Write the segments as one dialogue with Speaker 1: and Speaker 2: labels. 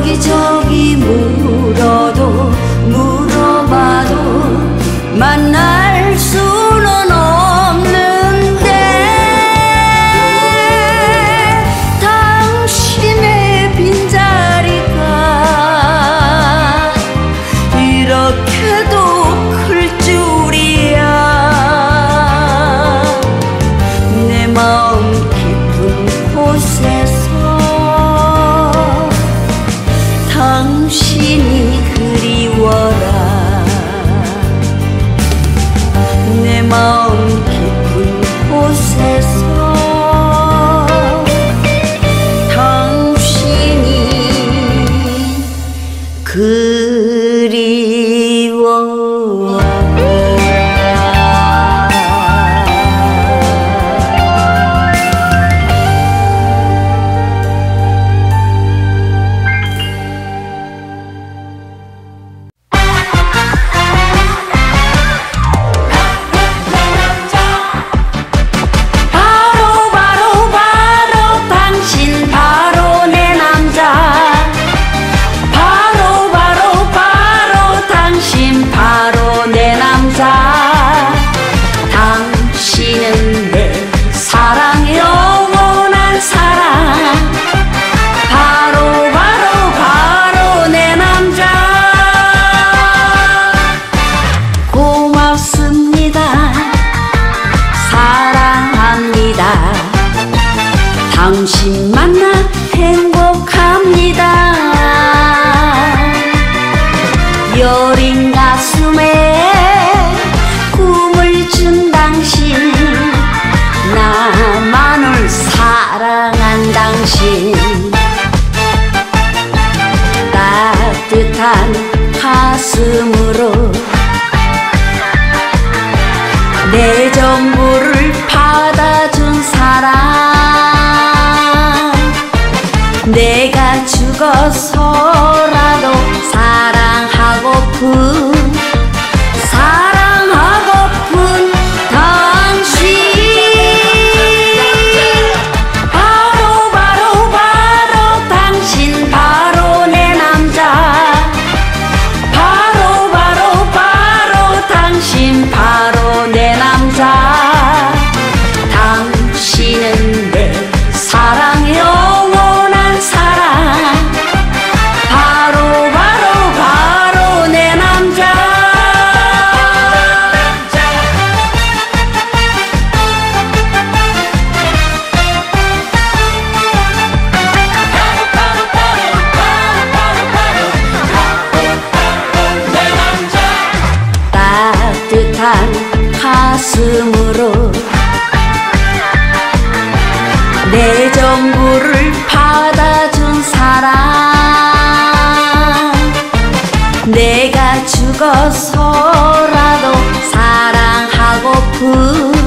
Speaker 1: 가슴으 mong 내 정부를 받아준 사랑 내가 죽어서라도 사랑하고픈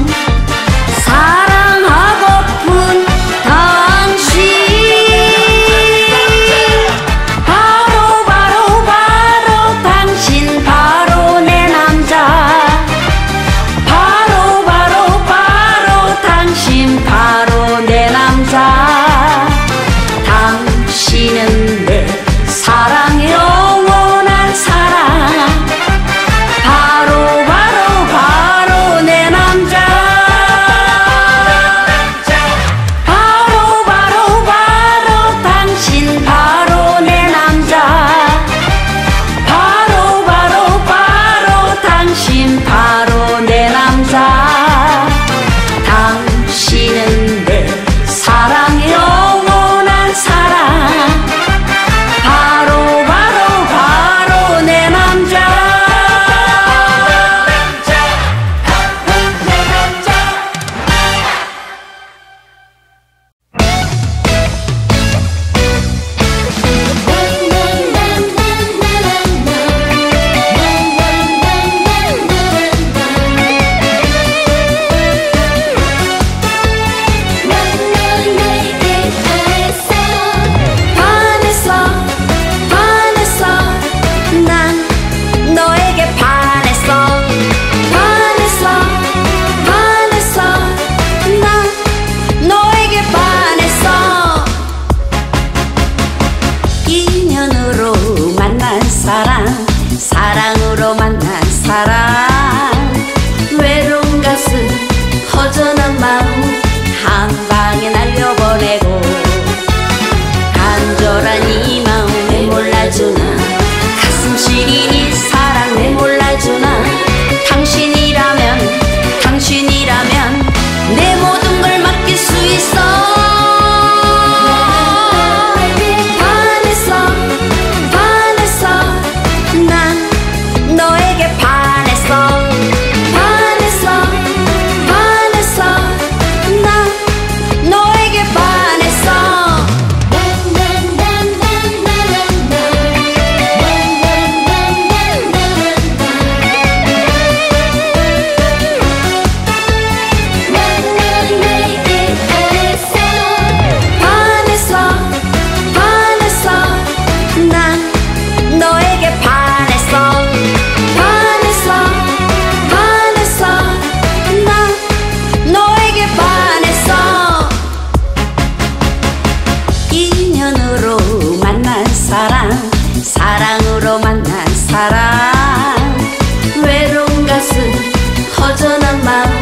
Speaker 1: 마음.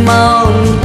Speaker 1: 내 마음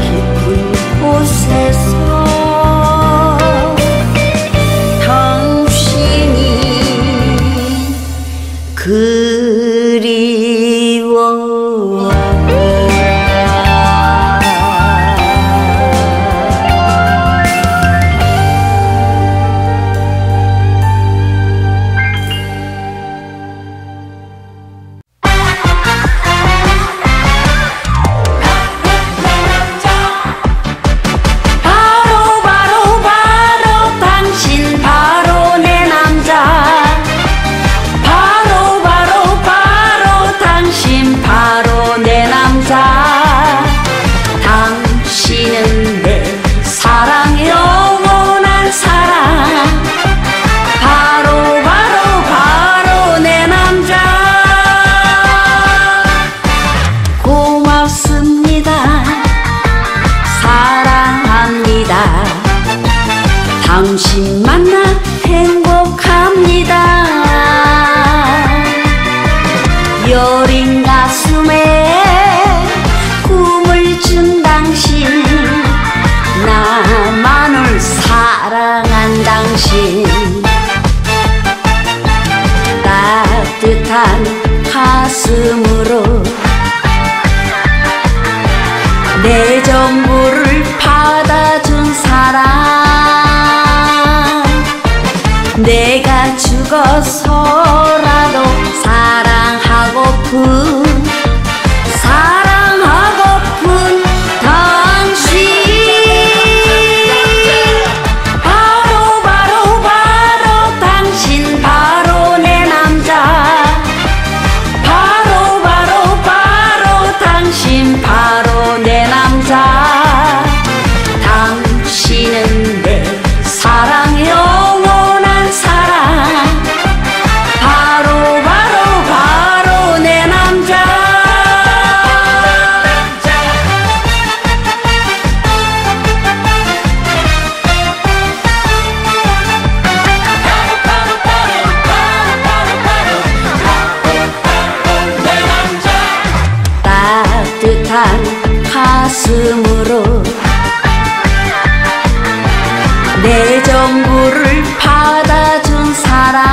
Speaker 1: 전부를 받아준 사람.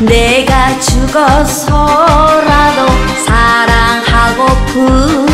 Speaker 1: 내가 죽어서라도 사랑하고픈